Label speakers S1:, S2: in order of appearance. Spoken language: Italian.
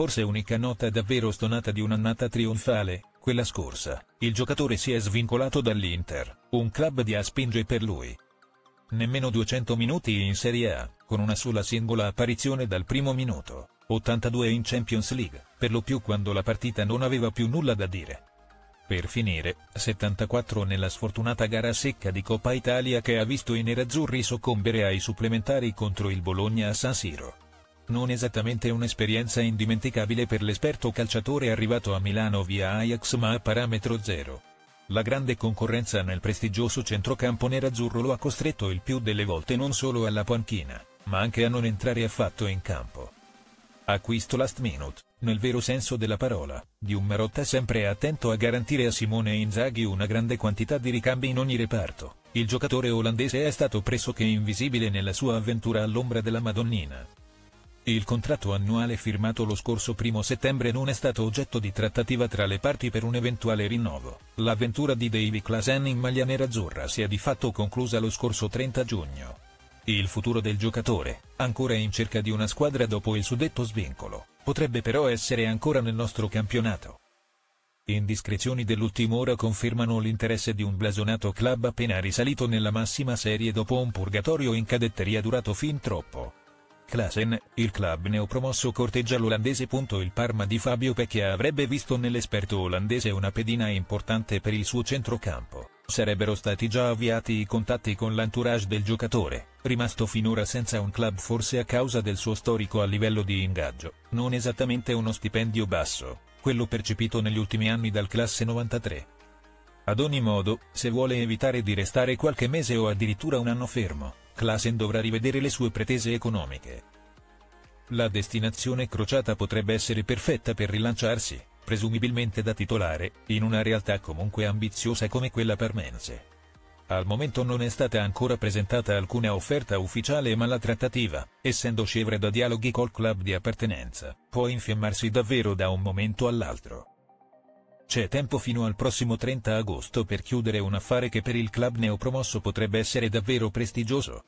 S1: forse unica nota davvero stonata di un'annata trionfale, quella scorsa, il giocatore si è svincolato dall'Inter, un club di A spinge per lui. Nemmeno 200 minuti in Serie A, con una sola singola apparizione dal primo minuto, 82 in Champions League, per lo più quando la partita non aveva più nulla da dire. Per finire, 74 nella sfortunata gara secca di Coppa Italia che ha visto i nerazzurri soccombere ai supplementari contro il Bologna a San Siro. Non esattamente un'esperienza indimenticabile per l'esperto calciatore arrivato a Milano via Ajax ma a parametro zero. La grande concorrenza nel prestigioso centrocampo nerazzurro lo ha costretto il più delle volte non solo alla panchina, ma anche a non entrare affatto in campo. Acquisto last minute, nel vero senso della parola, di un Marotta sempre attento a garantire a Simone Inzaghi una grande quantità di ricambi in ogni reparto. Il giocatore olandese è stato pressoché invisibile nella sua avventura all'ombra della Madonnina. Il contratto annuale firmato lo scorso primo settembre non è stato oggetto di trattativa tra le parti per un eventuale rinnovo. L'avventura di Davy Klasen in maglia nerazzurra si è di fatto conclusa lo scorso 30 giugno. Il futuro del giocatore, ancora in cerca di una squadra dopo il suddetto svincolo, potrebbe però essere ancora nel nostro campionato. Indiscrezioni dell'ultima ora confermano l'interesse di un blasonato club appena risalito nella massima serie dopo un purgatorio in cadetteria durato fin troppo. Klasen, il club neopromosso corteggia l'olandese. Il Parma di Fabio Pecchia avrebbe visto nell'esperto olandese una pedina importante per il suo centrocampo. Sarebbero stati già avviati i contatti con l'entourage del giocatore, rimasto finora senza un club forse a causa del suo storico a livello di ingaggio, non esattamente uno stipendio basso, quello percepito negli ultimi anni dal classe 93. Ad ogni modo, se vuole evitare di restare qualche mese o addirittura un anno fermo, Klasen dovrà rivedere le sue pretese economiche. La destinazione crociata potrebbe essere perfetta per rilanciarsi, presumibilmente da titolare, in una realtà comunque ambiziosa come quella permense. Al momento non è stata ancora presentata alcuna offerta ufficiale ma la trattativa, essendo scevra da dialoghi col club di appartenenza, può infiammarsi davvero da un momento all'altro. C'è tempo fino al prossimo 30 agosto per chiudere un affare che per il club neopromosso potrebbe essere davvero prestigioso.